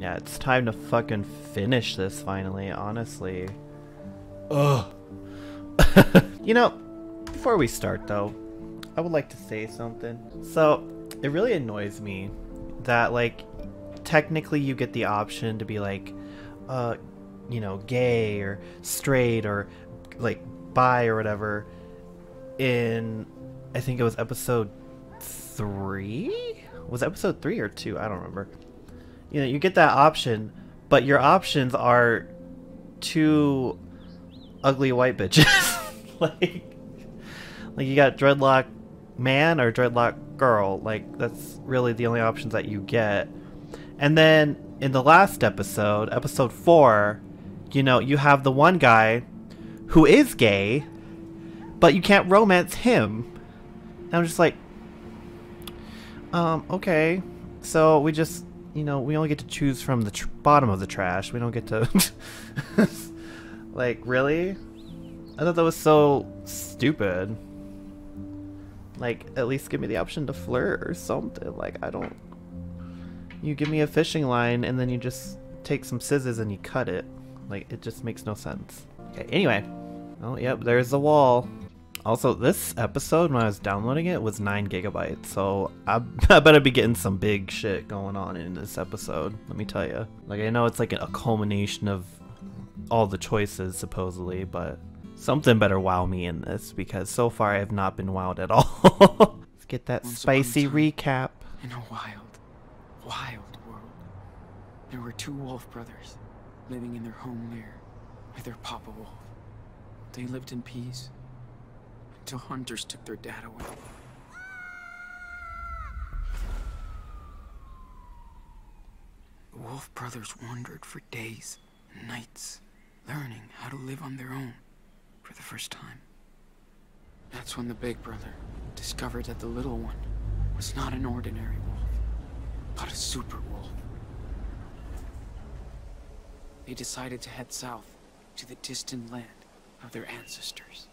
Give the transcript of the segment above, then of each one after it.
Yeah, it's time to fucking finish this finally, honestly. Ugh. you know, before we start though, I would like to say something. So, it really annoys me that like technically you get the option to be like uh you know, gay or straight or like bi or whatever in I think it was episode 3? Was episode 3 or 2? I don't remember. You know, you get that option, but your options are two ugly white bitches. like like you got dreadlock man or dreadlock girl. Like that's really the only options that you get. And then in the last episode, episode 4, you know, you have the one guy who is gay, but you can't romance him. And I'm just like, um, okay. So we just, you know, we only get to choose from the bottom of the trash. We don't get to. like, really? I thought that was so stupid. Like, at least give me the option to flirt or something. Like, I don't. You give me a fishing line and then you just take some scissors and you cut it. Like, it just makes no sense. Okay, anyway. Oh, yep, there's the wall. Also, this episode, when I was downloading it, was 9 gigabytes, so I, I better be getting some big shit going on in this episode, let me tell you. Like, I know it's like a culmination of all the choices, supposedly, but something better wow me in this, because so far I have not been wowed at all. Let's get that Once spicy upon a time, recap. In a wild, wild world, there were two wolf brothers living in their home lair with their papa wolf. They lived in peace until hunters took their dad away. The wolf brothers wandered for days and nights, learning how to live on their own for the first time. That's when the big brother discovered that the little one was not an ordinary wolf, but a super wolf. They decided to head south to the distant land of their ancestors.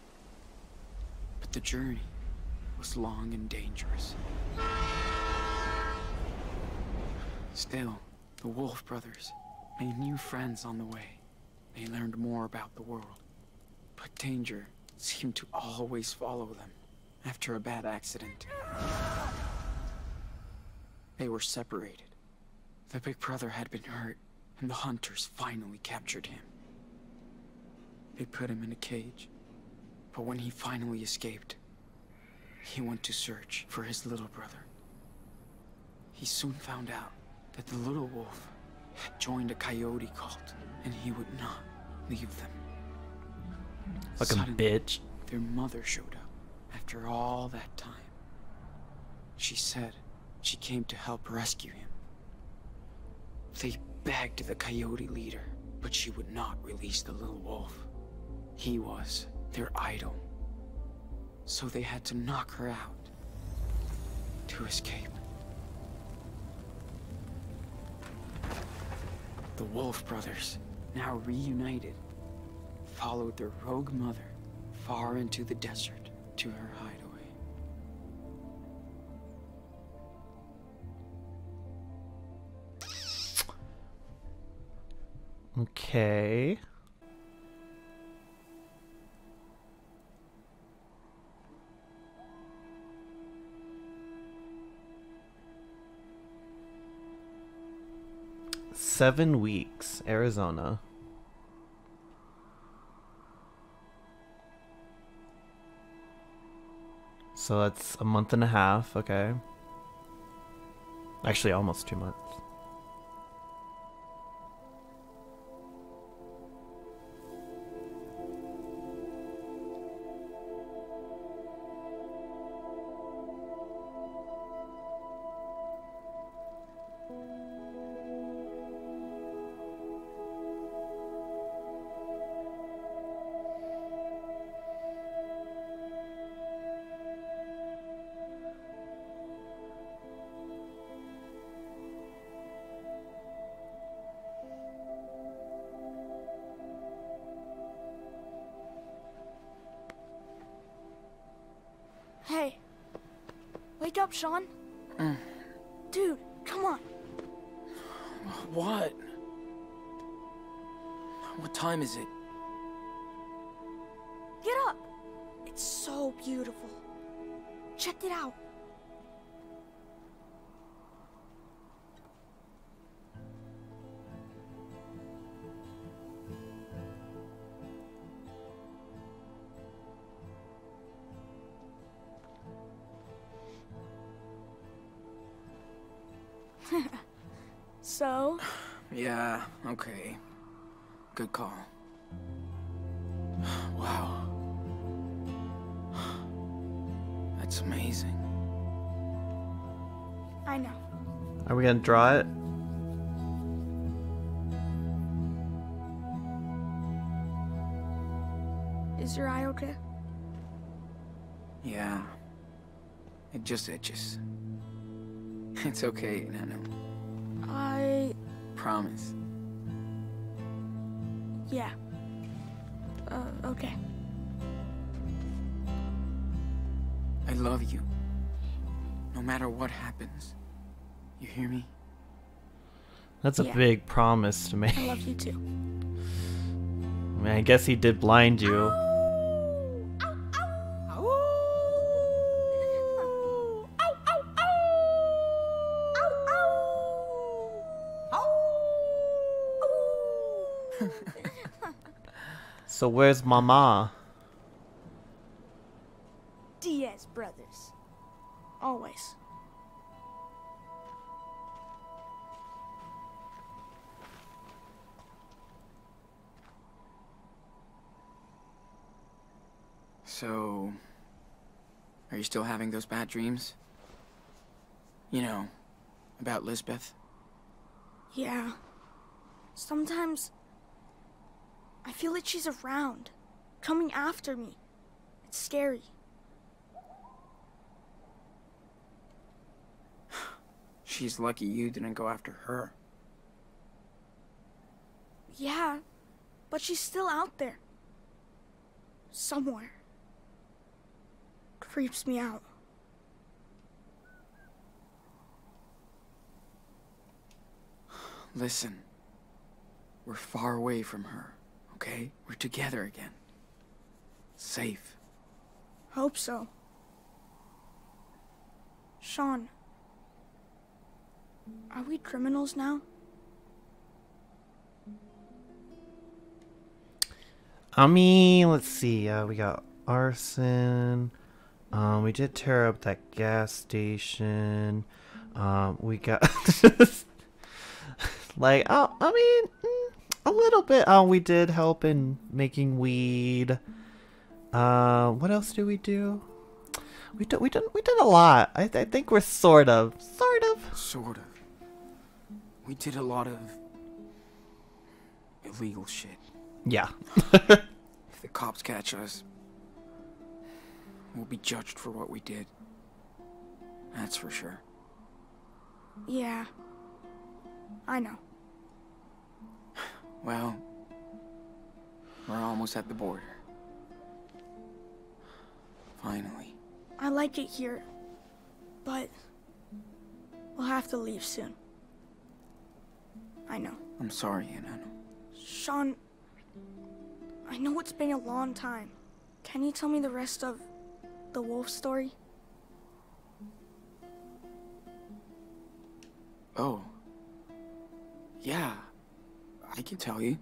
But the journey was long and dangerous. Still, the Wolf brothers made new friends on the way. They learned more about the world. But danger seemed to always follow them after a bad accident. They were separated. The big brother had been hurt, and the hunters finally captured him. They put him in a cage, but when he finally escaped, he went to search for his little brother. He soon found out that the little wolf had joined a coyote cult, and he would not leave them. Fucking Suddenly, bitch. their mother showed up after all that time. She said she came to help rescue him. They begged the coyote leader, but she would not release the little wolf. He was their idol. So they had to knock her out to escape. The Wolf brothers, now reunited, followed their rogue mother far into the desert to her hideaway. Okay. Seven weeks, Arizona. So that's a month and a half, okay. Actually, almost two months. Okay. Good call. Wow. That's amazing. I know. Are we gonna draw it? Is your eye okay? Yeah. It just itches. It's okay, Enano. I. Promise. Yeah. Uh, okay. I love you. No matter what happens. You hear me? That's a Yeah. big promise to make. I love you too. I mean, I guess he did blind you. So where's Mama? Diaz brothers. Always. So. Are you still having those bad dreams? You know, about Lisbeth? Yeah. Sometimes I feel like she's around, coming after me. It's scary. She's lucky you didn't go after her. Yeah, but she's still out there. Somewhere. Creeps me out. Listen. We're far away from her, okay? We're together again. Safe. Hope so. Sean. Are we criminals now? I mean, let's see. Uh, we got arson. Um, we did tear up that gas station. Um, we got like, oh, I mean, mm, a little bit. Oh, we did help in making weed. Uh, what else do we do? We did. We did. We did a lot. I, I think we're sort of, sort of. Sort of. We did a lot of. illegal shit. Yeah. If the cops catch us, we'll be judged for what we did. That's for sure. Yeah. I know. Well, we're almost at the border. Finally. I like it here, but we'll have to leave soon. I know. I'm sorry, enano. Sean, I know it's been a long time. Can you tell me the rest of the wolf story? Oh. Yeah. I can tell you.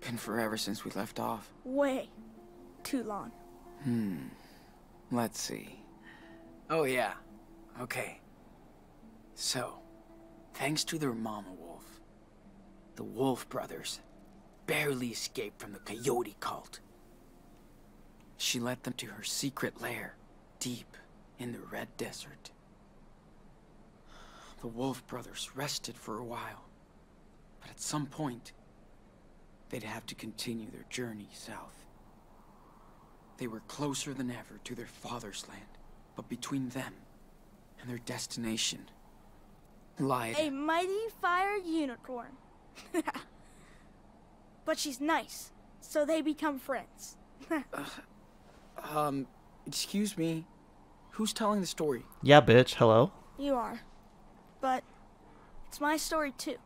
Been forever since we left off. Way too long. Hmm. Let's see. Oh, yeah. Okay. So, thanks to their mama wolf, the Wolf brothers barely escaped from the coyote cult. She led them to her secret lair, deep in the Red Desert. The Wolf brothers rested for a while, but at some point, they'd have to continue their journey south. They were closer than ever to their father's land, but between them and their destination lied. A mighty fire unicorn. but she's nice, so they become friends. Um, excuse me. Who's telling the story? Yeah, bitch. Hello. you are. But it's my story too.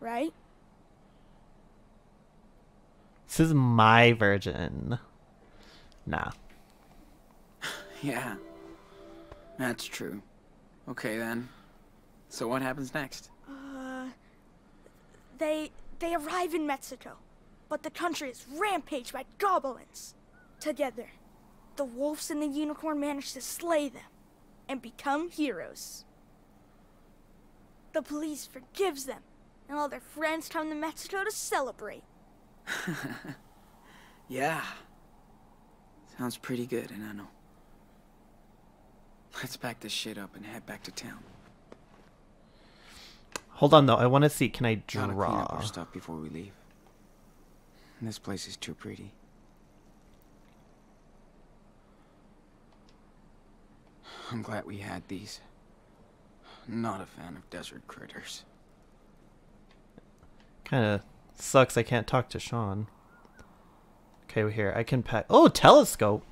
Right? This is my version. Nah. Yeah. That's true. Okay then. So what happens next? Uh, they they arrive in Mexico, but the country is rampaged by goblins. Together, the wolves and the unicorn manage to slay them and become heroes. The police forgives them, and all their friends come to Mexico to celebrate. Yeah. Sounds pretty good, and I know. Let's pack this shit up and head back to town. Hold on though, I want to see. Can I draw? Gotta clean up draw? our stuff before we leave. This place is too pretty. I'm glad we had these. Not a fan of desert critters. Kind of sucks. I can't talk to Sean. Okay, we're here. I can pack. Oh, telescope.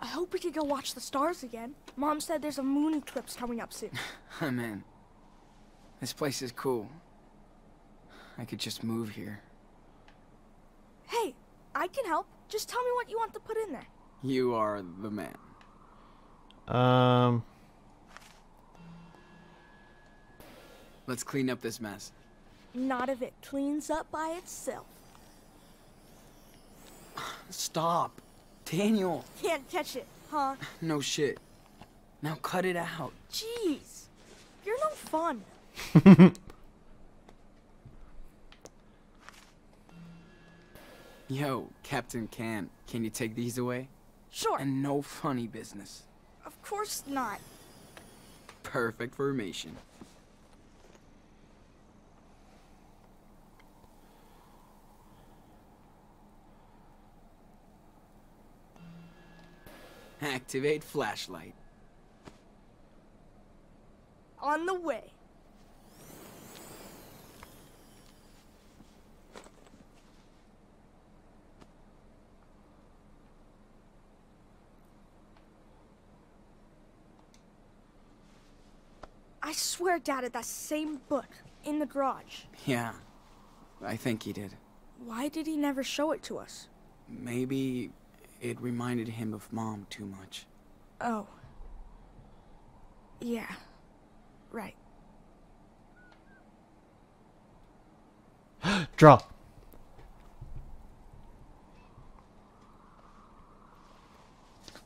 I hope we can go watch the stars again. Mom said there's a moon eclipse coming up soon. I'm in. This place is cool. I could just move here. hey, I can help. Just tell me what you want to put in there. You are the man. Um, Let's clean up this mess. Not if it cleans up by itself. Stop. Daniel. Can't catch it, huh? No shit. Now cut it out. Jeez, you're no fun. Yo, Captain Can, can you take these away? Sure, And no funny business. of course not. Perfect formation. Activate flashlight. On the way. I swear Dad had that same book in the garage. Yeah, I think he did. Why did he never show it to us? Maybe it reminded him of mom too much. Oh. Yeah. Right. draw.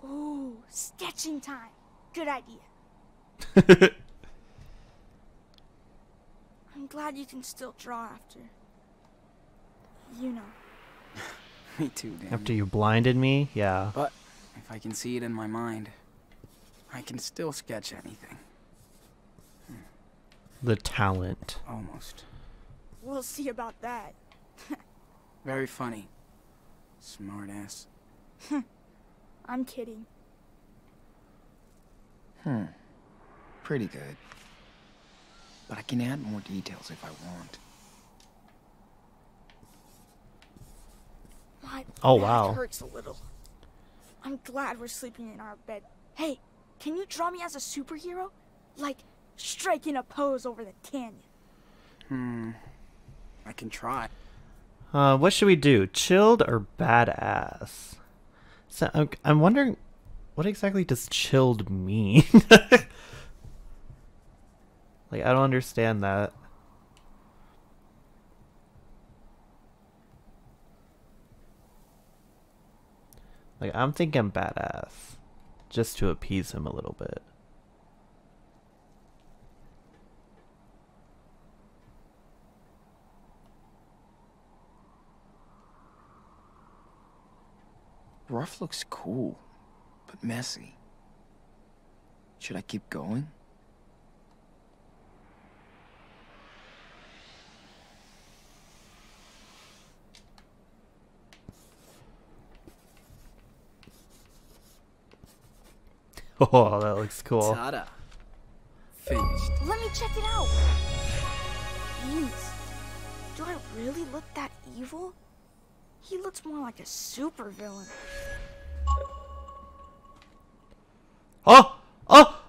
Ooh, sketching time. Good idea. I'm glad you can still draw after. You know. Me too, Dan. After you blinded me, yeah. But if I can see it in my mind, I can still sketch anything. The talent. Almost. We'll see about that. Very funny. Smart ass. I'm kidding. Hmm. Pretty good. But I can add more details if I want. My Oh, back wow. hurts a little. I'm glad we're sleeping in our bed. Hey, can you draw me as a superhero? Like striking a pose over the canyon. Hmm. I can try. Uh, what should we do? Chilled or badass? So I'm, I'm wondering, what exactly does chilled mean? like, I don't understand that. Like, I'm thinking badass, just to appease him a little bit. Rough looks cool, but messy. Should I keep going? Oh, that looks cool. Tada! Finished. Let me check it out. Beast. Do I really look that evil? He looks more like a supervillain. Oh! Oh!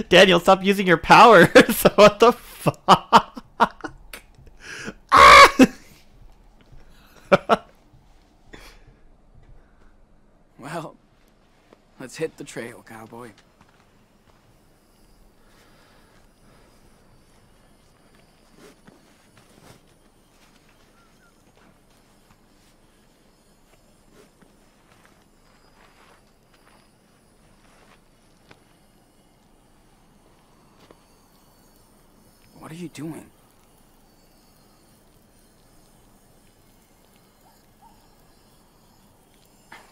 Daniel, stop using your powers! what the fuck? ah! Trail, cowboy. What are you doing?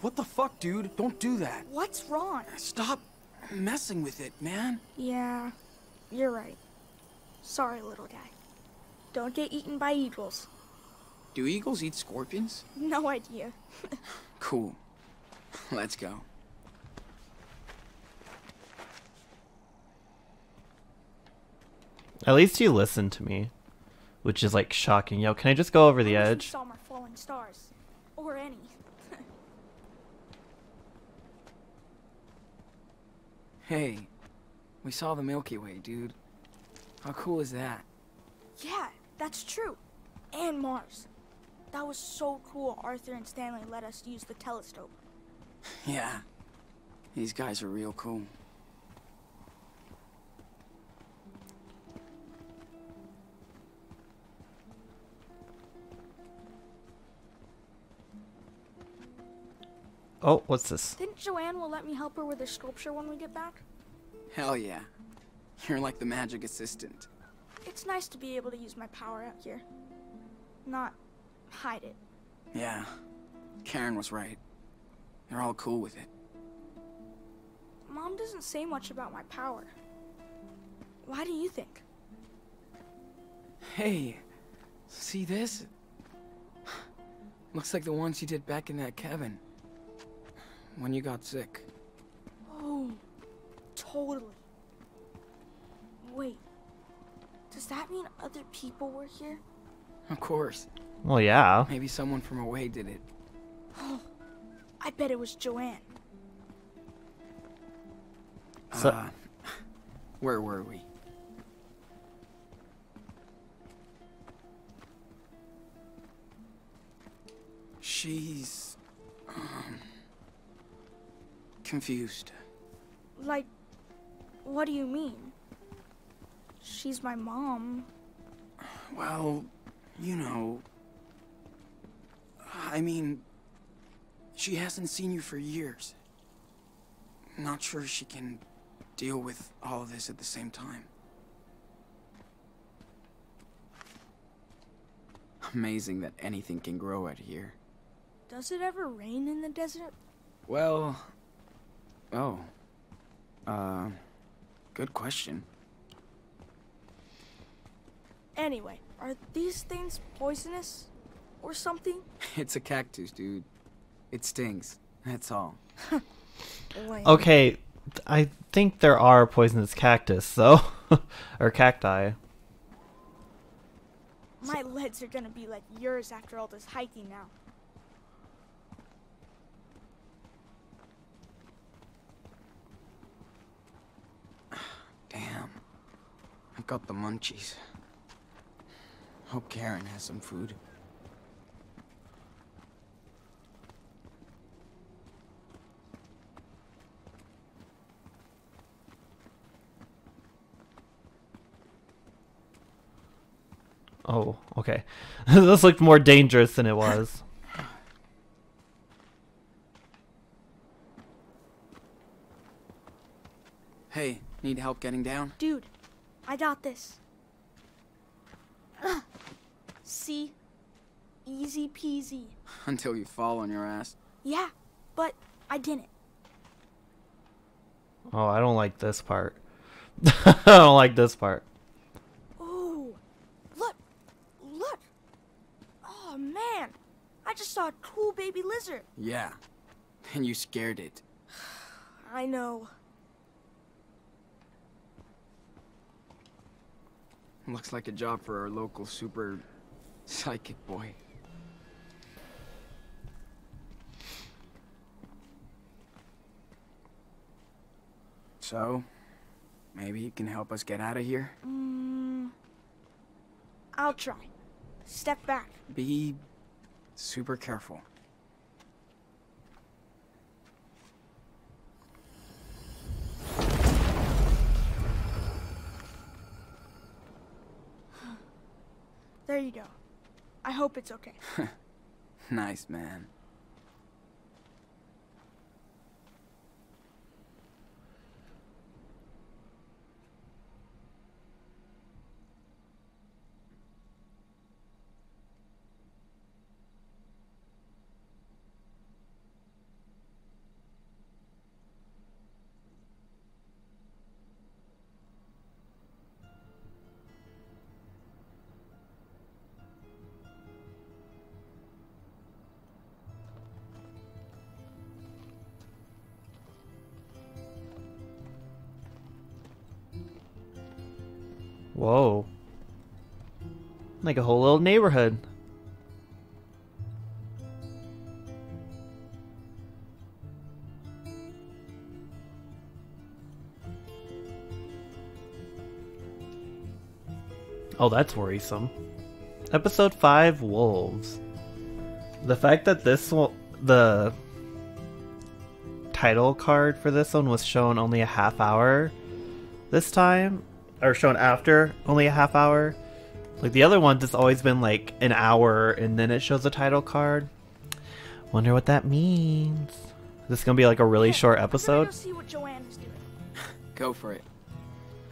What the fuck, dude? Don't do that. What's wrong? Stop messing with it, man. Yeah, you're right. Sorry, little guy. Don't get eaten by eagles. Do eagles eat scorpions? No idea. Cool. Let's go. At least you listened to me, which is like shocking. Yo, can I just go over the I we edge? saw more falling stars. Or any. Hey, we saw the Milky Way, dude. How cool is that? yeah, that's true. And Mars. That was so cool Arthur and Stanley let us use the telescope. Yeah. These guys are real cool. Oh, what's this? Think Joanne will let me help her with her sculpture when we get back? Hell yeah. You're like the magic assistant. It's nice to be able to use my power out here. Not hide it. Yeah. Karen was right. They're all cool with it. Mom doesn't say much about my power. Why do you think? Hey, see this? Looks like the ones you did back in that cabin. When you got sick. Oh, totally. Wait, does that mean other people were here? Of course. Well, yeah. Maybe someone from away did it. Oh, I bet it was Joanne. So- uh, where were we? She's confused. Like, what do you mean? She's my mom. Well, you know. I mean, she hasn't seen you for years. Not sure she can deal with all of this at the same time. Amazing that anything can grow out here. Does it ever rain in the desert? Well. Oh. Uh. Good question. Anyway, are these things poisonous? Or something? It's a cactus, dude. It stings. That's all. Okay, I think there are poisonous cactus, though. or cacti. My legs are gonna be like yours after all this hiking now. Damn. I've got the munchies. Hope Karen has some food. Oh, okay. this looked more dangerous than it was. Hey, need help getting down? Dude, I got this. Ugh. See? Easy peasy. Until you fall on your ass. Yeah, but I didn't. Oh, I don't like this part. I don't like this part. Ooh, look, look. Oh man, I just saw a cool baby lizard. Yeah. And you scared it. I know. Looks like a job for our local super psychic boy. So, maybe you can help us get out of here? Mm, I'll try. Step back. Be super careful. There you go. I hope it's okay. Nice, man. Like a whole little neighborhood. Oh, that's worrisome. Episode 5 Wolves. The fact that this the title card for this one was shown only a half hour this time, or shown after only a half hour. Like the other ones, it's always been like an hour and then it shows a title card. Wonder what that means. Is this gonna be like a really Hey, short episode? Go see what Joanne is doing. Go for it.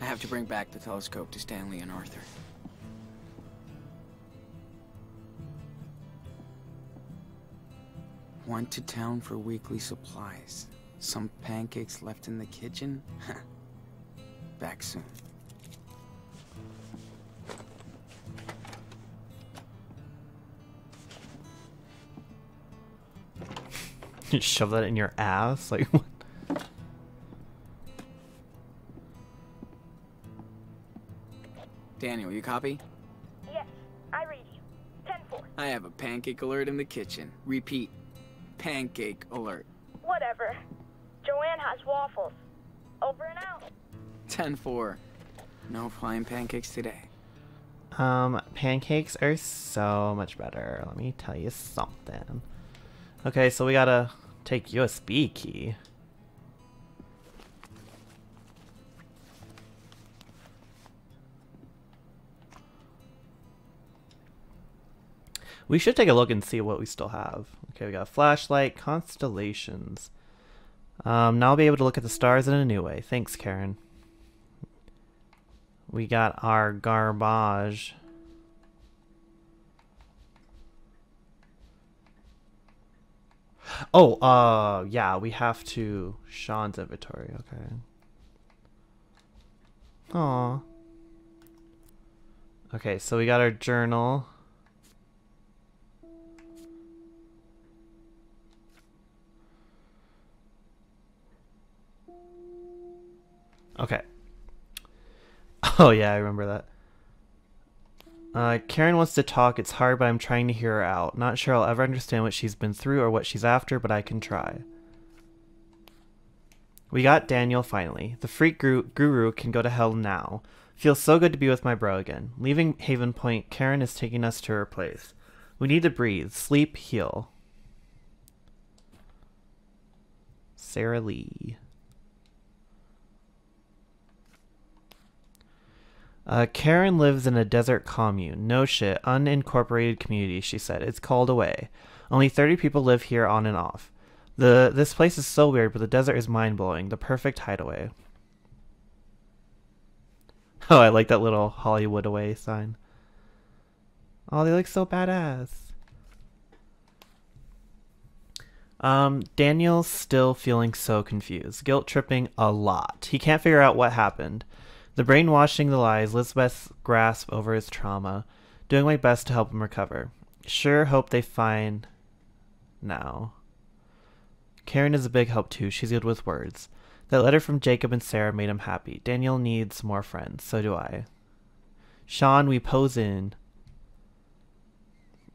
I have to bring back the telescope to Stanley and Arthur. Went to town for weekly supplies. Some pancakes left in the kitchen? back soon. You shove that in your ass? Like what? Daniel, you copy? Yes, I read you. 10 4. I have a pancake alert in the kitchen. Repeat. Pancake alert. Whatever. Joanne has waffles. Over and out. 10-4. No flying pancakes today. Um, pancakes are so much better. Let me tell you something. Okay, so we gotta take USB key. We should take a look and see what we still have. Okay, we got flashlight, constellations. Um, now I'll be able to look at the stars in a new way. Thanks, Karen. We got our garbage. Oh, uh, yeah, we have to Sean's inventory. Okay. Aw. Okay, so we got our journal. Okay. Oh yeah, I remember that. Uh, Karen wants to talk. It's hard, but I'm trying to hear her out. Not sure I'll ever understand what she's been through or what she's after, but I can try. We got Daniel finally. The freak guru, guru can go to hell now. Feels so good to be with my bro again. Leaving Haven Point, Karen is taking us to her place. We need to breathe, sleep, heal. Sarah Lee. Uh, Karen lives in a desert commune. No shit. Unincorporated community, she said. It's called away. Only 30 people live here on and off. The This place is so weird, but the desert is mind-blowing. The perfect hideaway. Oh, I like that little Hollywood away sign. Oh, they look so badass. Um, Daniel's still feeling so confused. Guilt tripping a lot. He can't figure out what happened. The brainwashing, the lies, Lisbeth's grasp over his trauma. Doing my best to help him recover. Sure hope they find now. Karen is a big help too. She's good with words. That letter from Jacob and Sarah made him happy. Daniel needs more friends. So do I. Sean, we pose in.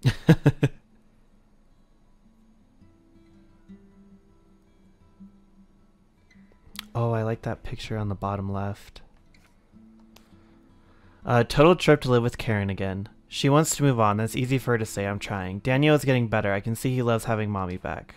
oh, I like that picture on the bottom left. Uh, total trip to live with Karen again. She wants to move on. That's easy for her to say. I'm trying. Daniel is getting better. I can see he loves having mommy back.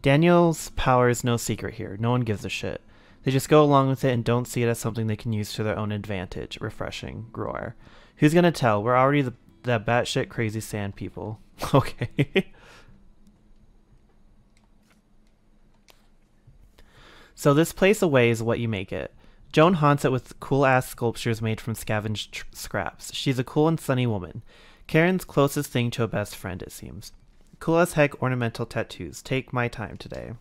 Daniel's power is no secret here. No one gives a shit. They just go along with it and don't see it as something they can use to their own advantage. Refreshing. Groar. Who's gonna tell? We're already the that batshit crazy sand people. Okay. So this place away is what you make it. Joan haunts it with cool ass sculptures made from scavenged tr- scraps. She's a cool and sunny woman. Karen's closest thing to a best friend, it seems. Cool as heck ornamental tattoos. Take my time today.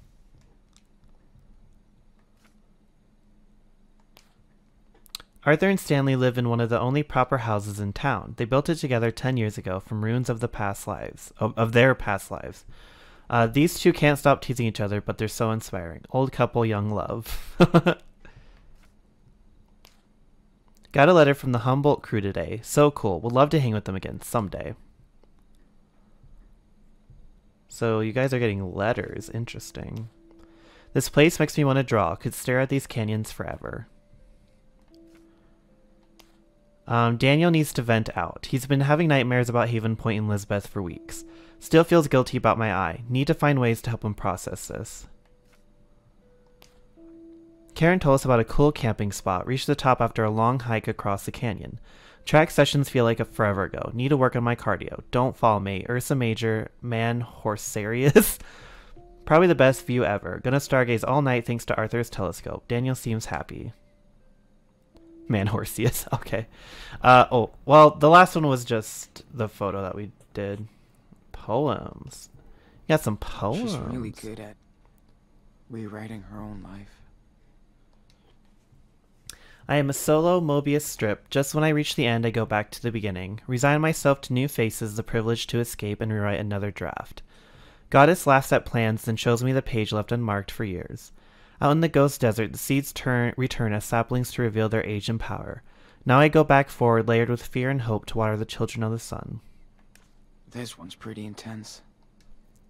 Arthur and Stanley live in one of the only proper houses in town. They built it together 10 years ago from ruins of the past lives, of, of their past lives. Uh, these two can't stop teasing each other, but they're so inspiring. Old couple, young love. Got a letter from the Humboldt crew today. So cool. Would love to hang with them again someday. So you guys are getting letters. Interesting. This place makes me want to draw. Could stare at these canyons forever. Um, Daniel needs to vent out. He's been having nightmares about Haven Point and Lisbeth for weeks. Still feels guilty about my eye. Need to find ways to help him process this. Karen told us about a cool camping spot. Reached the top after a long hike across the canyon. Track sessions feel like a forever ago. Need to work on my cardio. Don't fall me. Ursa Major, man, horse serious. Probably the best view ever. Gonna stargaze all night thanks to Arthur's telescope. Daniel seems happy. Man horse, Horseus. Okay. Uh, oh, well, the last one was just the photo that we did. Poems. You got some poems. She's really good at rewriting her own life. I am a solo Mobius strip. Just when I reach the end, I go back to the beginning. Resign myself to new faces, the privilege to escape and rewrite another draft. Goddess laughs at plans, then shows me the page left unmarked for years. Out in the ghost desert, the seeds turn, return as saplings to reveal their age and power. Now I go back forward, layered with fear and hope to water the children of the sun. This one's pretty intense.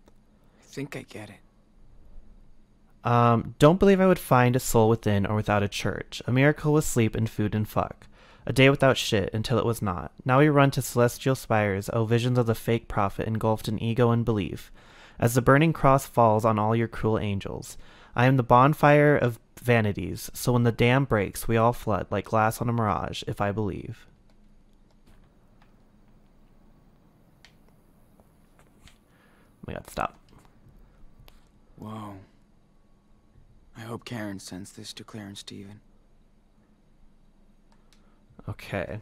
I think I get it. Um, don't believe I would find a soul within or without a church. A miracle was sleep and food and fuck. A day without shit until it was not. Now we run to celestial spires, oh visions of the fake prophet engulfed in ego and belief. As the burning cross falls on all your cruel angels. I am the bonfire of vanities, so when the dam breaks, we all flood like glass on a mirage, if I believe. Oh my god, stop. Whoa. I hope Karen sends this to Claire and Steven. Okay.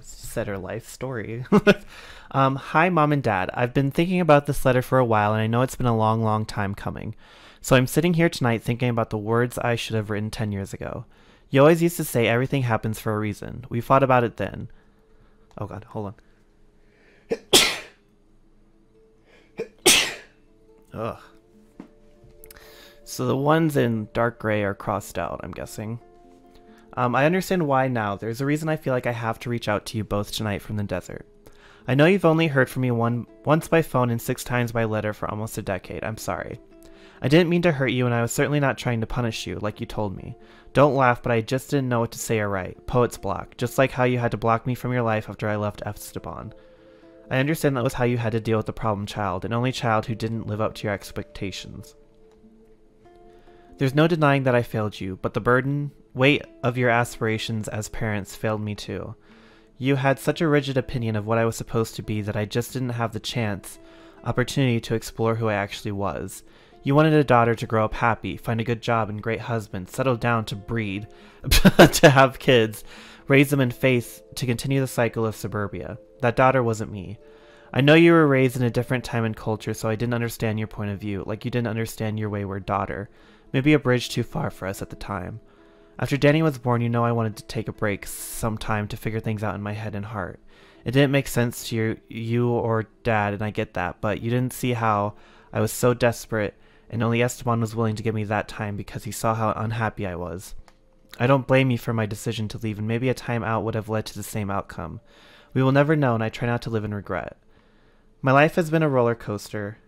Said her life story. um, hi, Mom and Dad. I've been thinking about this letter for a while, and I know it's been a long, long time coming. So I'm sitting here tonight thinking about the words I should have written 10 years ago. You always used to say everything happens for a reason. We fought about it then. Oh god, hold on. Ugh. So the ones in dark gray are crossed out, I'm guessing. Um, I understand why now. There's a reason I feel like I have to reach out to you both tonight from the desert. I know you've only heard from me one once by phone and six times by letter for almost a decade. I'm sorry. I didn't mean to hurt you, and I was certainly not trying to punish you, like you told me. Don't laugh, but I just didn't know what to say or write. Poet's block, just like how you had to block me from your life after I left Esteban. I understand that was how you had to deal with the problem child, an only child who didn't live up to your expectations. There's no denying that I failed you, but the burden, weight of your aspirations as parents failed me too. You had such a rigid opinion of what I was supposed to be that I just didn't have the chance, opportunity to explore who I actually was. You wanted a daughter to grow up happy, find a good job and great husband, settle down to breed, to have kids, raise them in faith, to continue the cycle of suburbia. That daughter wasn't me. I know you were raised in a different time and culture, so I didn't understand your point of view, like you didn't understand your wayward daughter. Maybe a bridge too far for us at the time. After Danny was born, you know I wanted to take a break some time to figure things out in my head and heart. It didn't make sense to you, you or dad, and I get that, but you didn't see how I was so desperate and only Esteban was willing to give me that time because he saw how unhappy I was. I don't blame you for my decision to leave, and maybe a time out would have led to the same outcome. We will never know, and I try not to live in regret. My life has been a roller coaster,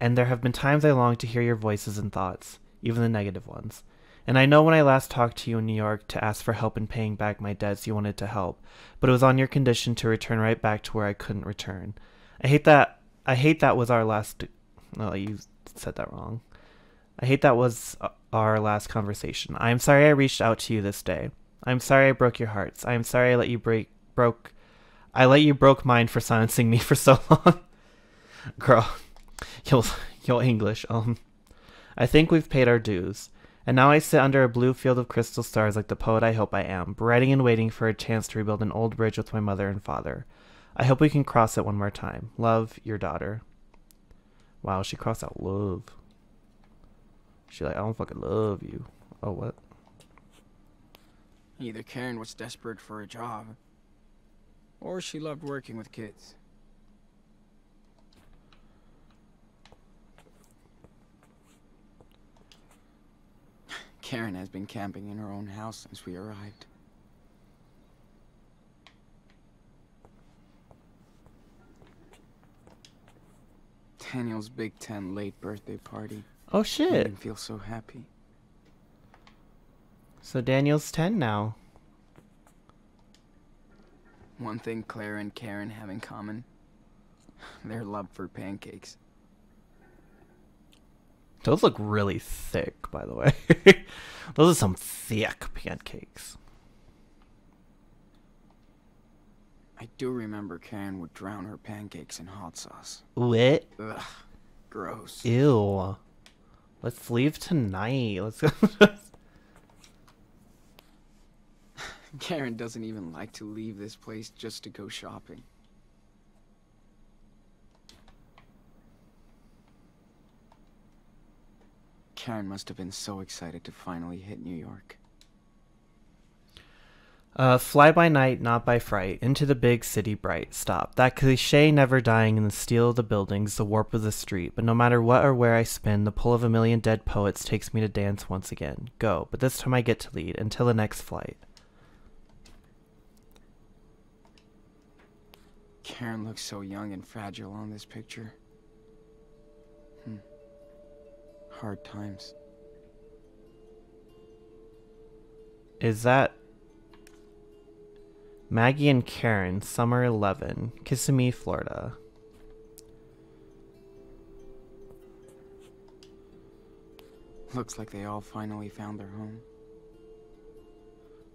and there have been times I long to hear your voices and thoughts, even the negative ones. And I know when I last talked to you in New York to ask for help in paying back my debts, you wanted to help, but it was on your condition to return right back to where I couldn't return. I hate that. I hate that was our last. Oh, you said that wrong. I hate that was our last conversation. I am sorry I reached out to you this day. I'm sorry I broke your hearts. I am sorry I let you break broke I let you broke mine for silencing me for so long. Girl, you'll you'll English. Um I think we've paid our dues. And now I sit under a blue field of crystal stars like the poet I hope I am, writing and waiting for a chance to rebuild an old bridge with my mother and father. I hope we can cross it one more time. Love, your daughter. Wow, she crossed out love. She like, I don't fucking love you. Oh, what? Either Karen was desperate for a job, or she loved working with kids. Karen has been camping in her own house since we arrived. Daniel's Big Ten late birthday party. Oh shit! Him feel so happy. So Daniel's 10 now. One thing Claire and Karen have in common. Their love for pancakes. Those look really thick, by the way. Those are some thick pancakes. I do remember Karen would drown her pancakes in hot sauce. What? Ugh, gross. Ew. Let's leave tonight. Let's go. Karen doesn't even like to leave this place just to go shopping. Karen must have been so excited to finally hit New York. Uh, fly by night, not by fright, into the big city bright. Stop. That cliche never dying in the steel of the buildings, the warp of the street. But no matter what or where I spin, the pull of a million dead poets takes me to dance once again. Go, but this time I get to lead, until the next flight. Karen looks so young and fragile on this picture. Hmm. Hard times. Is that Maggie and Karen, summer 11, Kissimmee, Florida. Looks like they all finally found their home.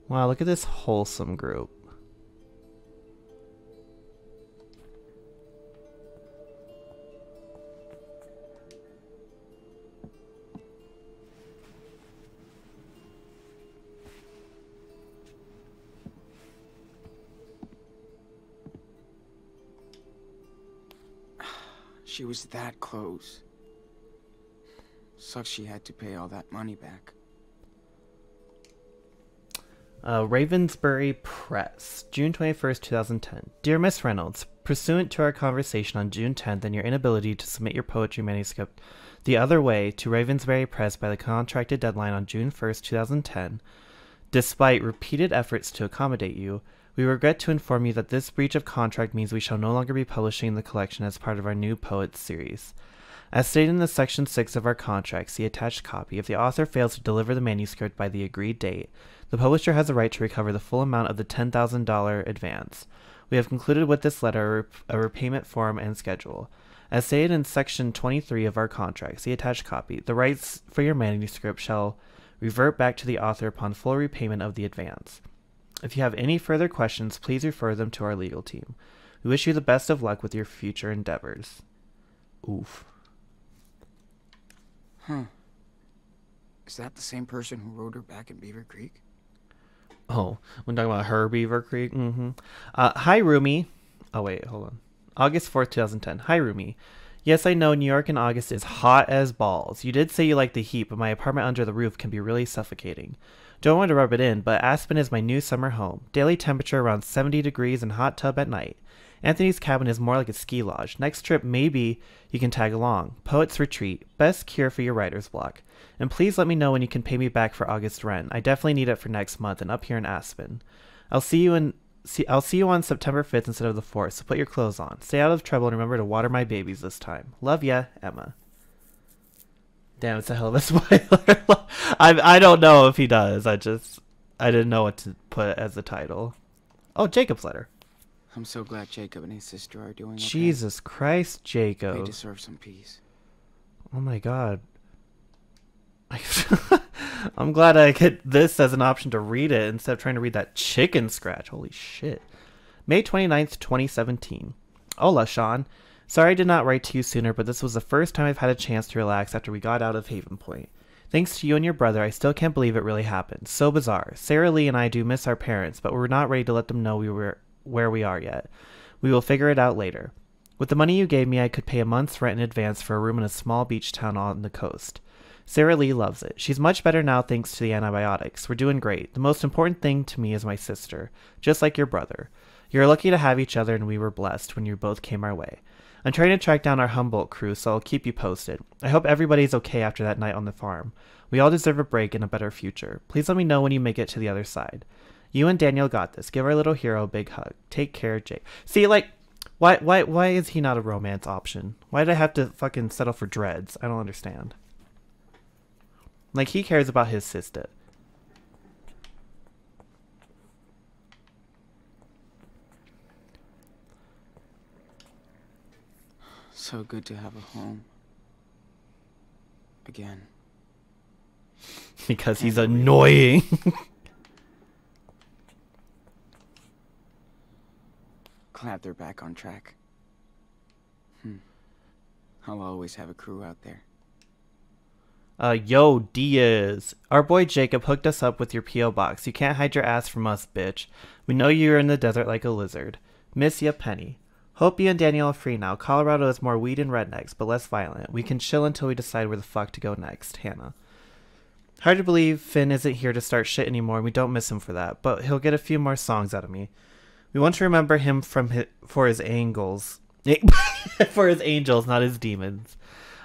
Wow, look at this wholesome group. She was that close. Sucks she had to pay all that money back. Uh, Ravensbury Press, June 21st, 2010. Dear Miss Reynolds, pursuant to our conversation on June 10th and your inability to submit your poetry manuscript the other way to Ravensbury Press by the contracted deadline on June 1st, 2010, despite repeated efforts to accommodate you, we regret to inform you that this breach of contract means we shall no longer be publishing the collection as part of our new Poets series. As stated in the section 6 of our contract, see attached copy, if the author fails to deliver the manuscript by the agreed date, the publisher has the right to recover the full amount of the $10,000 advance. We have concluded with this letter a repayment form and schedule. As stated in section 23 of our contract, see attached copy, the rights for your manuscript shall revert back to the author upon full repayment of the advance. If you have any further questions, please refer them to our legal team. We wish you the best of luck with your future endeavors. Oof. Huh. Is that the same person who rode her back in Beaver Creek? Oh, we're talking about her Beaver Creek. Mm-hmm. Uh, hi, Rumi. Oh wait, hold on. August fourth, two thousand ten. Hi, Rumi. Yes, I know New York in August is hot as balls. You did say you like the heat, but my apartment under the roof can be really suffocating. Don't want to rub it in, but Aspen is my new summer home. Daily temperature around 70 degrees and hot tub at night. Anthony's cabin is more like a ski lodge. Next trip, maybe you can tag along. Poets Retreat, best cure for your writer's block. And please let me know when you can pay me back for August rent. I definitely need it for next month and up here in Aspen. I'll see you in see I'll see you on September 5th instead of the 4th. So put your clothes on. Stay out of trouble and remember to water my babies this time. Love ya, Emma. Damn, it's a hell of a spoiler. I I don't know if he does. I just I didn't know what to put as the title. Oh, Jacob's letter. I'm so glad Jacob and his sister are doing okay. Jesus Christ, Jacob. They deserve some peace. Oh my god. I'm glad I get this as an option to read it instead of trying to read that chicken scratch. Holy shit. May 29th, 2017. Hola, Sean. Sorry I did not write to you sooner, but this was the first time I've had a chance to relax after we got out of Haven Point. Thanks to you and your brother, I still can't believe it really happened. So bizarre. Sarah Lee and I do miss our parents, but we're not ready to let them know we were where we are yet. We will figure it out later. With the money you gave me, I could pay a month's rent in advance for a room in a small beach town on the coast. Sarah Lee loves it. She's much better now thanks to the antibiotics. We're doing great. The most important thing to me is my sister, just like your brother. You're lucky to have each other, and we were blessed when you both came our way. I'm trying to track down our Humboldt crew, so I'll keep you posted. I hope everybody's okay after that night on the farm. We all deserve a break and a better future. Please let me know when you make it to the other side. You and Daniel got this. Give our little hero a big hug. Take care, Jake. See, like, why, why, why is he not a romance option? Why did I have to fucking settle for dreads? I don't understand. Like, he cares about his sister. So good to have a home. Again. because he's annoying. Glad they're back on track. Hmm. I'll always have a crew out there. Uh, yo, Diaz. Our boy Jacob hooked us up with your P.O. box. You can't hide your ass from us, bitch. We know you're in the desert like a lizard. Miss ya, Penny. Hope you and Daniel are free now. Colorado is more weed and rednecks, but less violent. We can chill until we decide where the fuck to go next. Hannah. Hard to believe Finn isn't here to start shit anymore, and we don't miss him for that, but he'll get a few more songs out of me. We want to remember him from his, for his angles. for his angels, not his demons.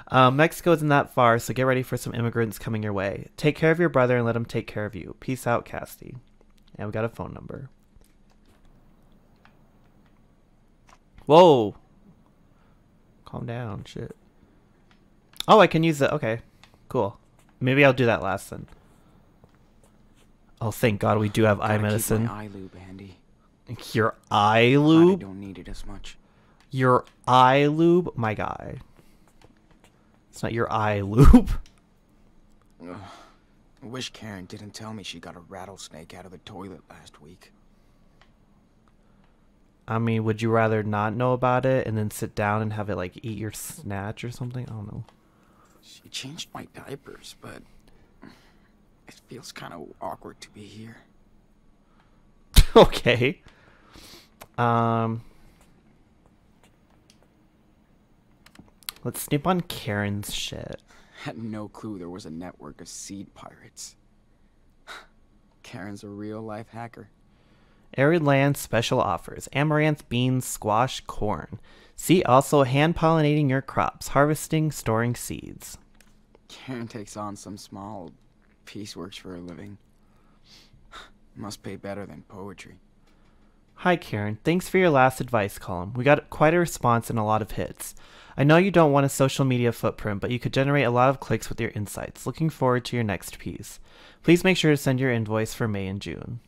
Um, Mexico isn't that far, so get ready for some immigrants coming your way. Take care of your brother and let him take care of you. Peace out, Casty. And we got a phone number. Whoa. Calm down, shit. Oh, I can use it. Okay, cool. Maybe I'll do that last then. Oh, thank God we do have eye medicine. eye lube handy. Your eye Glad I lube? don't need it as much. Your eye lube? My guy. It's not your eye lube. Ugh. I wish Karen didn't tell me she got a rattlesnake out of the toilet last week. I mean, would you rather not know about it and then sit down and have it like eat your snatch or something? I don't know. She changed my diapers, but it feels kind of awkward to be here. okay. Um. Let's snoop on Karen's shit. Had no clue there was a network of seed pirates. Karen's a real life hacker. Arid land special offers amaranth, beans, squash, corn. See also hand pollinating your crops, harvesting, storing seeds. Karen takes on some small pieceworks for a living. Must pay better than poetry. Hi Karen, thanks for your last advice column. We got quite a response and a lot of hits. I know you don't want a social media footprint, but you could generate a lot of clicks with your insights. Looking forward to your next piece. Please make sure to send your invoice for May and June.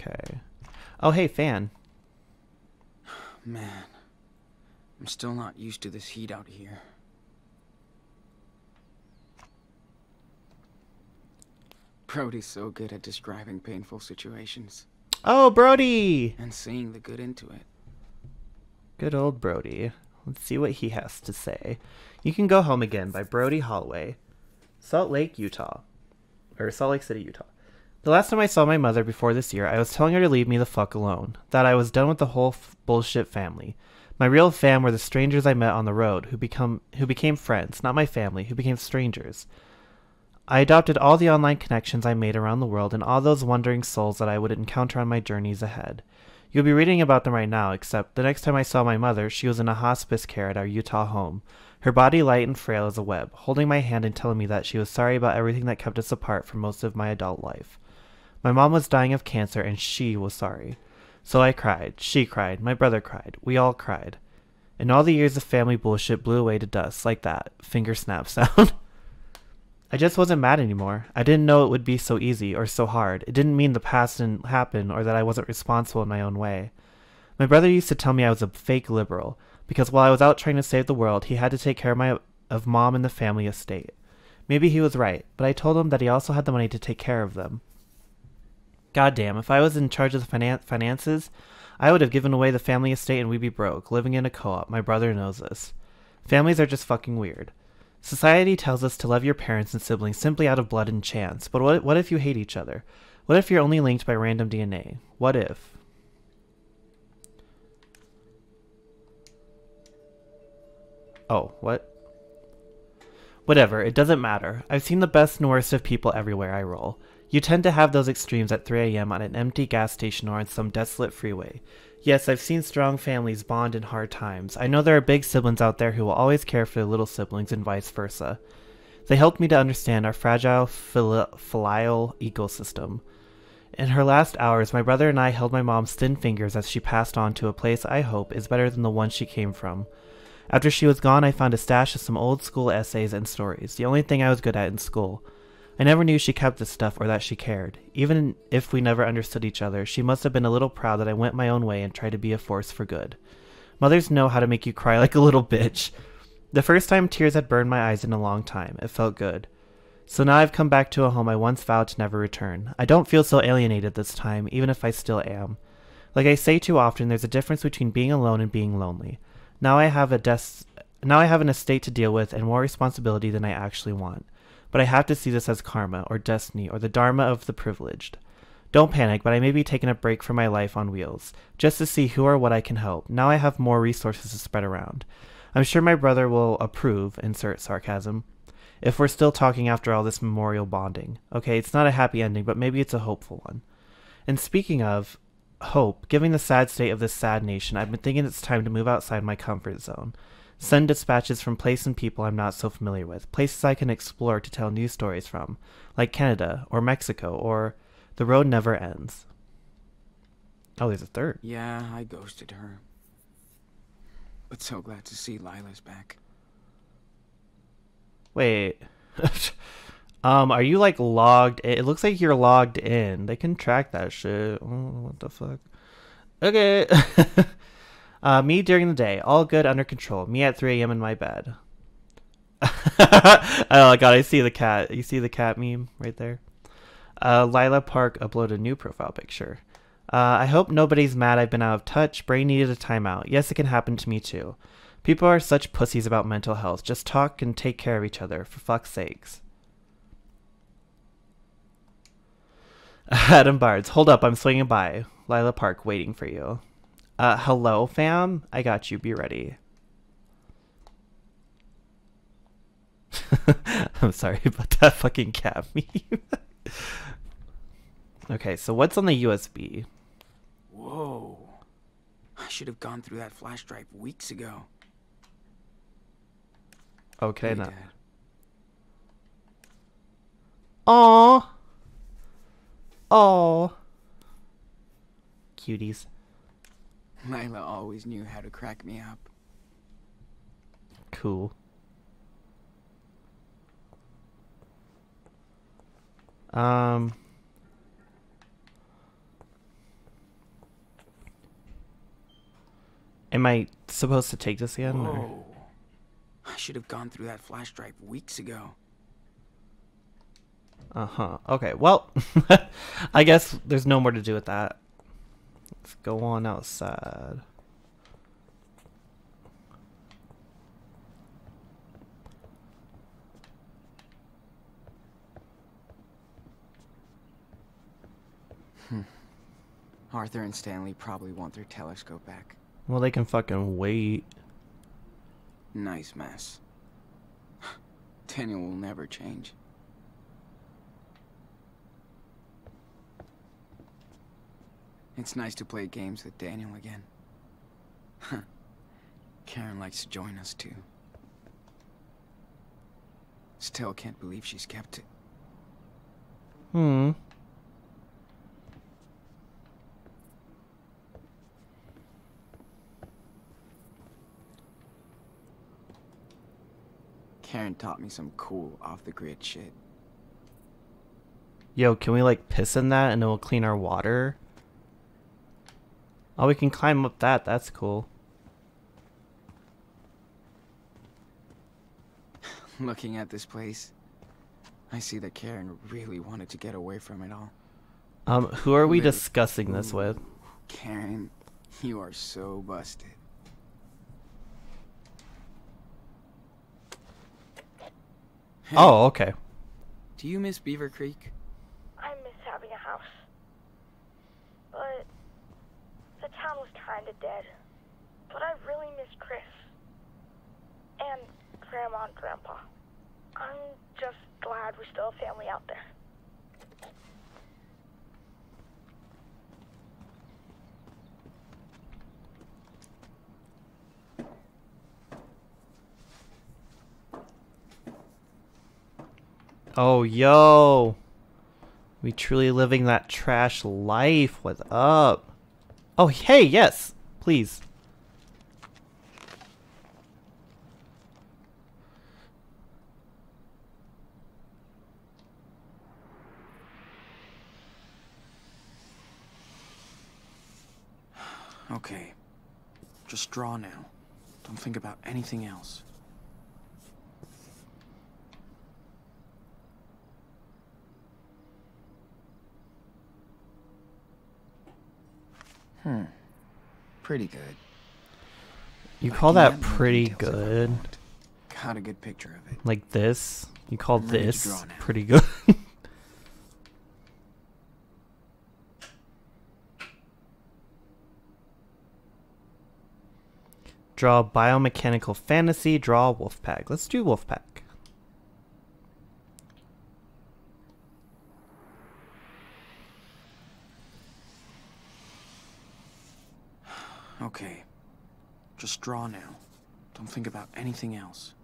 Okay. Oh, hey, fan. Man, I'm still not used to this heat out here. Brody's so good at describing painful situations Oh, Brody! and seeing the good into it. Good old Brody. Let's see what he has to say. You Can Go Home Again by Brody Holloway. Salt Lake, Utah. Or Salt Lake City, Utah. The last time I saw my mother before this year, I was telling her to leave me the fuck alone. That I was done with the whole bullshit family. My real fam were the strangers I met on the road who become who became friends, not my family, who became strangers. I adopted all the online connections I made around the world and all those wandering souls that I would encounter on my journeys ahead. You'll be reading about them right now, except the next time I saw my mother, she was in a hospice care at our Utah home. Her body light and frail as a web, holding my hand and telling me that she was sorry about everything that kept us apart for most of my adult life. My mom was dying of cancer and she was sorry. So I cried, she cried, my brother cried, we all cried. And all the years of family bullshit blew away to dust like that finger snap sound. I just wasn't mad anymore. I didn't know it would be so easy or so hard. It didn't mean the past didn't happen or that I wasn't responsible in my own way. My brother used to tell me I was a fake liberal because while I was out trying to save the world, he had to take care of my of mom and the family estate. Maybe he was right, but I told him that he also had the money to take care of them. Goddamn, if I was in charge of the finan- finances, I would have given away the family estate and we'd be broke, living in a co op. My brother knows this. Families are just fucking weird. Society tells us to love your parents and siblings simply out of blood and chance, but what, what if you hate each other? What if you're only linked by random DNA? What if? Oh, what? Whatever, it doesn't matter. I've seen the best and worst of people everywhere I roll. You tend to have those extremes at 3 a.m. on an empty gas station or on some desolate freeway. Yes, I've seen strong families bond in hard times. I know there are big siblings out there who will always care for their little siblings and vice versa. They helped me to understand our fragile fili- filial ecosystem. In her last hours, my brother and I held my mom's thin fingers as she passed on to a place I hope is better than the one she came from. After she was gone, I found a stash of some old school essays and stories, the only thing I was good at in school. I never knew she kept this stuff or that she cared. Even if we never understood each other, she must have been a little proud that I went my own way and tried to be a force for good. Mothers know how to make you cry like a little bitch. The first time tears had burned my eyes in a long time. It felt good. So now I've come back to a home I once vowed to never return. I don't feel so alienated this time, even if I still am. Like I say too often, there's a difference between being alone and being lonely. Now I have a des- now I have an estate to deal with and more responsibility than I actually want. But I have to see this as karma, or destiny, or the dharma of the privileged. Don't panic, but I may be taking a break from my life on wheels, just to see who or what I can help. Now I have more resources to spread around. I'm sure my brother will approve, insert sarcasm, if we're still talking after all this memorial bonding. Okay, it's not a happy ending, but maybe it's a hopeful one. And speaking of hope, given the sad state of this sad nation, I've been thinking it's time to move outside my comfort zone. Send dispatches from places and people I'm not so familiar with, places I can explore to tell news stories from, like Canada or Mexico or The Road Never Ends. Oh, there's a third. Yeah, I ghosted her. But so glad to see Lyla's back. Wait. um, are you like logged in? It looks like you're logged in. They can track that shit. Oh, what the fuck? Okay. uh, me during the day. All good, under control. Me at 3 a.m. in my bed. oh god, I see the cat. You see the cat meme right there? Uh, Lyla Park uploaded a new profile picture. Uh, I hope nobody's mad I've been out of touch. Brain needed a timeout. Yes, it can happen to me too. People are such pussies about mental health. Just talk and take care of each other, for fuck's sakes. Adam Bards, hold up, I'm swinging by. Lyla Park waiting for you. Uh, hello, fam? I got you, be ready. I'm sorry about that fucking cat meme. okay, so what's on the USB? Whoa. I should have gone through that flash drive weeks ago. Okay, Hey, now. Aww. Aww. Cuties. Lyla always knew how to crack me up. Cool. Um. Am I supposed to take this again? or- I should have gone through that flash drive weeks ago. Uh huh. Okay. Well, I guess there's no more to do with that. Let's go on outside. Hmm. Arthur and Stanley probably want their telescope back. Well, they can fucking wait. Nice mess. Daniel will never change. It's nice to play games with Daniel again. Karen likes to join us too. Still can't believe she's kept it. Hmm. Karen taught me some cool off the grid shit. Yo, can we like piss in that and it will clean our water? Oh, we can climb up that. That's cool. Looking at this place, I see that Karen really wanted to get away from it all. Um, who are we Live. discussing this with? Karen, you are so busted. Hey, Oh, okay. Do you miss Beaver Creek? I miss having a house. But town was kinda dead. But I really miss Chris. And Grandma and Grandpa. I'm just glad we still have family out there. Oh, yo. We truly living that trash life. What up? Oh, hey, yes. Please. Okay. Just draw now. Don't think about anything else. Hmm. Pretty good. You call that pretty details if I good? Got a good picture of it. Like this? You call I'm this pretty good? draw biomechanical fantasy, draw Wolfpack. Let's do Wolfpack. Okay. Just draw now. Don't think about anything else.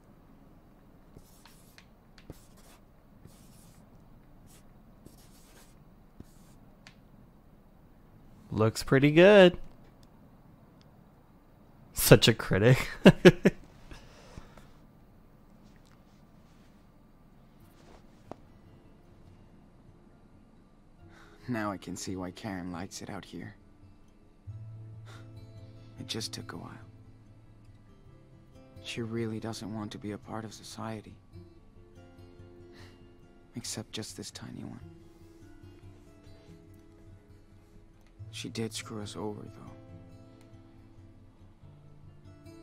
Looks pretty good. Such a critic. Now I can see why Karen likes it out here. It just took a while. She really doesn't want to be a part of society. Except just this tiny one. She did screw us over, though.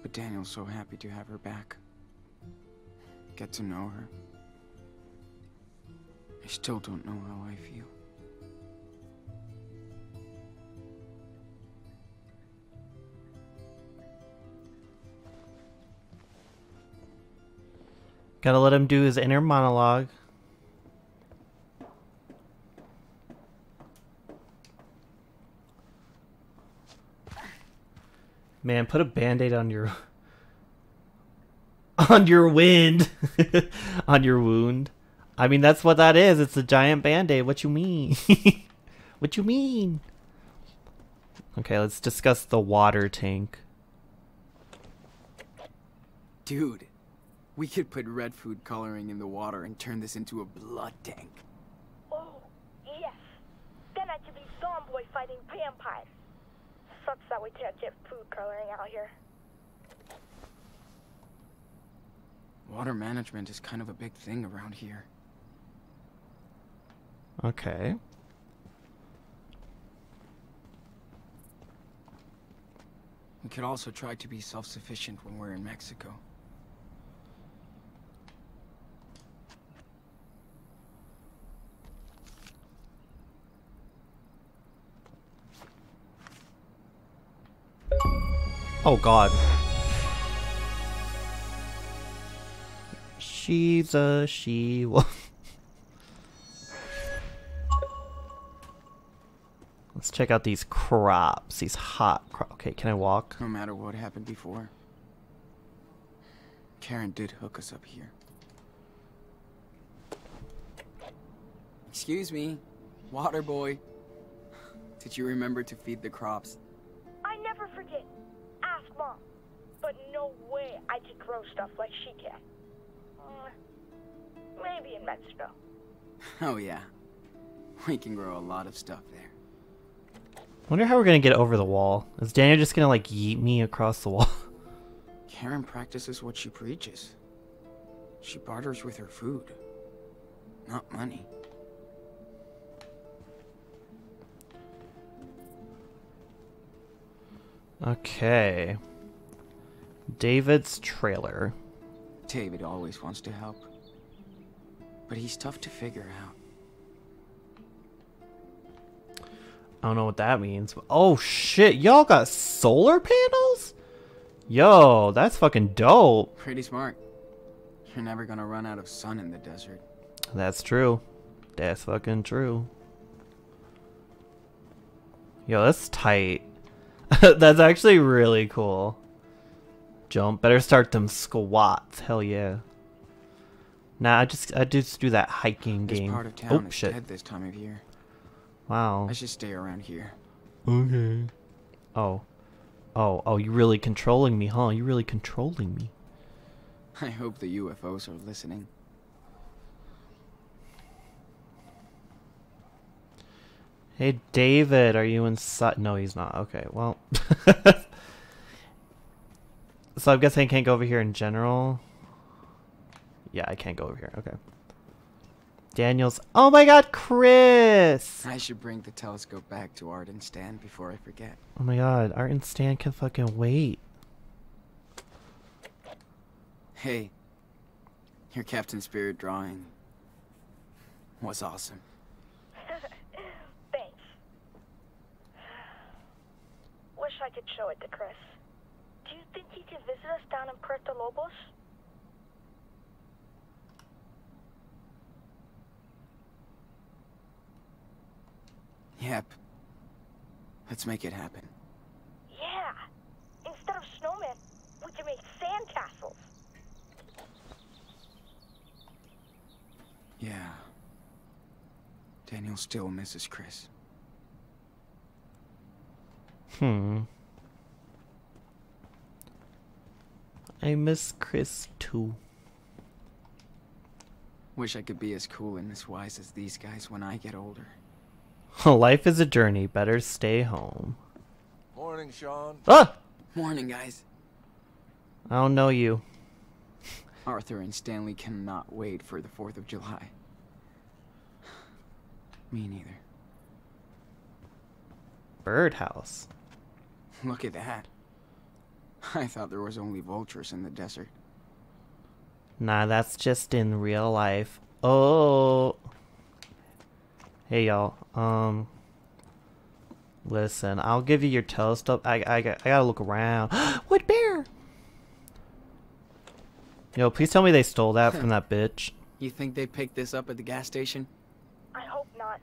But Daniel's so happy to have her back. Get to know her. I still don't know how I feel. Gotta let him do his inner monologue. Man, put a band-aid on your on your wind. on your wound. I mean that's what that is. It's a giant band-aid. What you mean? what you mean? Okay, let's discuss the water tank. Dude, we could put red food coloring in the water and turn this into a blood tank. Oh, yes. Then I could be Zomboy fighting vampires. Sucks that we can't get food coloring out here. Water management is kind of a big thing around here. Okay. We could also try to be self-sufficient when we're in Mexico. Oh god. She's a she wolf. Let's check out these crops. These hot cro- Okay, can I walk? No matter what happened before. Karen did hook us up here. Excuse me, water boy. Did you remember to feed the crops? I never forget. Ask Mom. But no way I can grow stuff like she can. Uh, maybe in Mexico. Oh yeah. We can grow a lot of stuff there. Wonder how we're gonna get over the wall. Is Daniel just gonna like yeet me across the wall? Karen practices what she preaches. She barters with her food. not money. Okay. David's trailer. David always wants to help. But he's tough to figure out. I don't know what that means. Oh shit, y'all got solar panels? Yo, that's fucking dope. Pretty smart. You're never gonna run out of sun in the desert. That's true. That's fucking true. Yo, that's tight. that's actually really cool. Jump. Better start them squats. Hell yeah. Nah, I just I just do that hiking This game. part of oh, town oh is shit. dead this time of year. Wow. I should stay around here. Okay. Oh. Oh, oh, you really controlling me, huh? You really controlling me. I hope the UFOs are listening. Hey, David, are you inside? No, he's not. Okay, well. so I'm guessing I can't go over here in general. Yeah, I can't go over here. Okay. Daniels. Oh my god, Chris! I should bring the telescope back to Art and Stan before I forget. Oh my god, Art and Stan can fucking wait. Hey, your Captain Spirit drawing was awesome. Thanks. Wish I could show it to Chris. Do you think he could visit us down in Puerto Lobos? Yep. Let's make it happen. Yeah. Instead of snowmen, we can make sandcastles. Yeah. Daniel still misses Chris. Hmm. I miss Chris too. Wish I could be as cool and as wise as these guys when I get older. Life is a journey. Better stay home. Morning, Sean. Ah! Morning, guys. I don't know you. Arthur and Stanley cannot wait for the 4th of July. Me neither. Birdhouse. Look at that. I thought there was only vultures in the desert. Nah, that's just in real life. Oh. Hey y'all. Um. Listen, I'll give you your telescope. I I got- I gotta look around. what bear. Yo, please tell me they stole that from that bitch. You think they picked this up at the gas station? I hope not.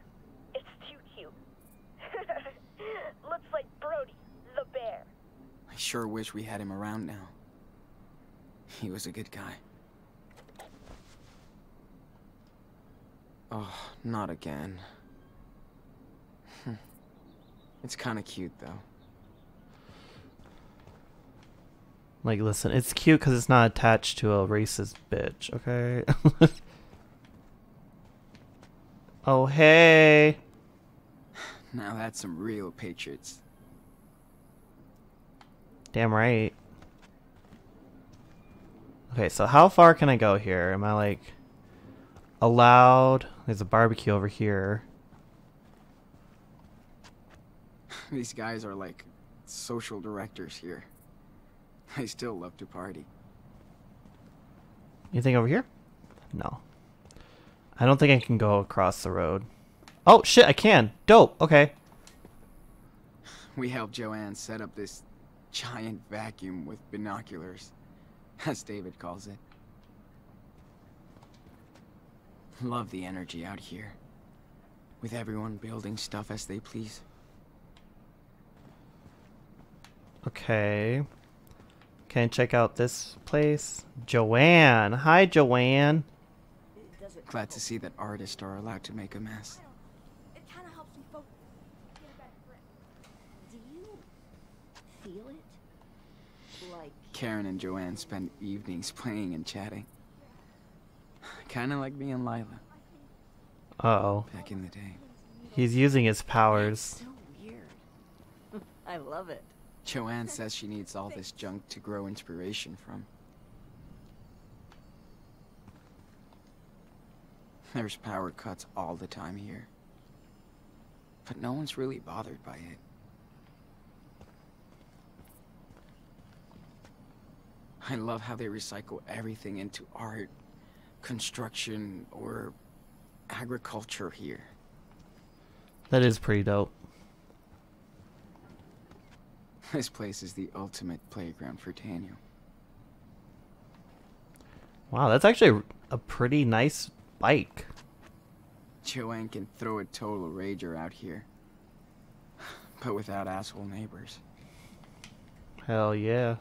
It's too cute. Looks like Brody, the bear. I sure wish we had him around now. He was a good guy. Oh, not again. It's kind of cute, though. Like, listen, it's cute because it's not attached to a racist bitch. Okay. oh hey. Now that's some real patriots. Damn right. Okay, so how far can I go here? Am I like allowed? There's a barbecue over here. These guys are like social directors here. I still love to party. Anything over here? No. I don't think I can go across the road. Oh shit, I can. Dope. Okay. We helped Joanne set up this giant vacuum with binoculars, as David calls it. Love the energy out here, with everyone building stuff as they please. Okay. Can I check out this place? Joanne. Hi, Joanne. Glad to see that artists are allowed to make a mess. It kind of helps me focus. Get a better grip. Do you feel it? Like Karen and Joanne spend evenings playing and chatting. Kinda like me and Lyla, Uh oh. back in the day. He's using his powers. so weird. I love it. Joanne says she needs all this junk to grow inspiration from. There's power cuts all the time here. But no one's really bothered by it. I love how they recycle everything into art, construction, or agriculture here. That is pretty dope. This place is the ultimate playground for Daniel. Wow, that's actually a pretty nice bike. Joanne can throw a total rager out here. But without asshole neighbors. Hell yeah.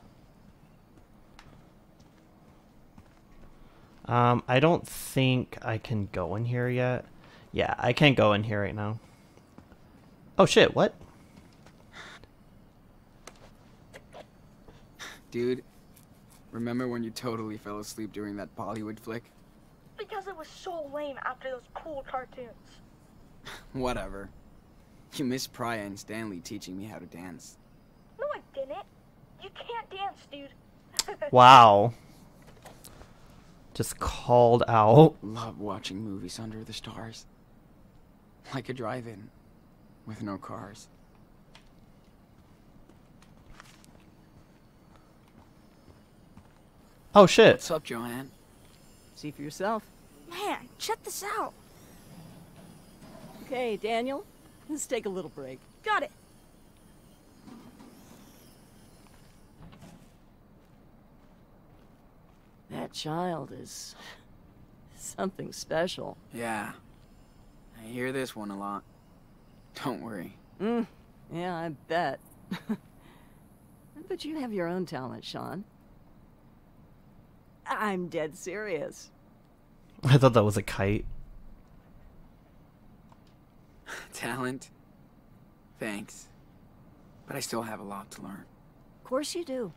Um, I don't think I can go in here yet. Yeah, I can't go in here right now. Oh shit, what? Dude, remember when you totally fell asleep during that Bollywood flick? Because it was so lame after those cool cartoons. Whatever. You missed Praya and Stanley teaching me how to dance. No, I didn't. You can't dance, dude. Wow. Just called out. Love watching movies under the stars. Like a drive-in, with no cars. Oh shit. What's up, Joanne? See for yourself. Man, check this out. Okay, Daniel, let's take a little break. Got it. That child is something special. Yeah. I hear this one a lot. Don't worry. Mm, yeah, I bet. but you have your own talent, Sean. I'm dead serious. I thought that was a kite. Talent? Thanks. But I still have a lot to learn. Of course you do.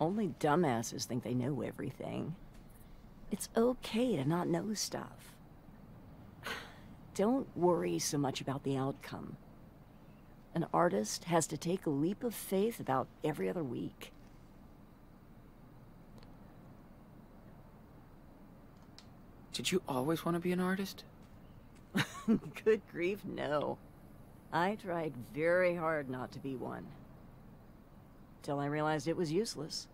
Only dumbasses think they know everything. It's okay to not know stuff. Don't worry so much about the outcome. An artist has to take a leap of faith about every other week. Did you always want to be an artist? Good grief, no. I tried very hard not to be one. Till I realized it was useless.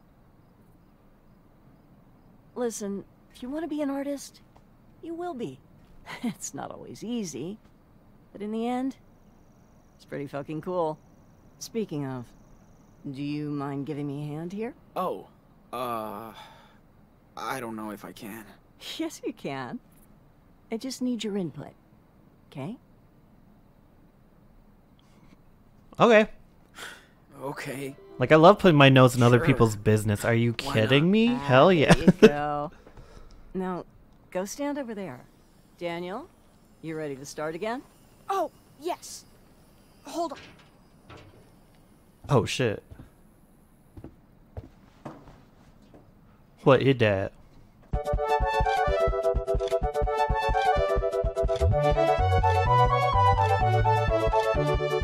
Listen, if you want to be an artist, you will be. It's not always easy, but in the end, it's pretty fucking cool. Speaking of, do you mind giving me a hand here? Oh, uh... I don't know if I can. Yes, you can. I just need your input. Okay? Okay. Okay. Like I love putting my nose in sure. other people's business. Are you kidding me? Ah, Hell yeah. go. now, go stand over there. Daniel, you ready to start again? Oh, yes. Hold on. Oh shit. What is that? Thank you. Thank you.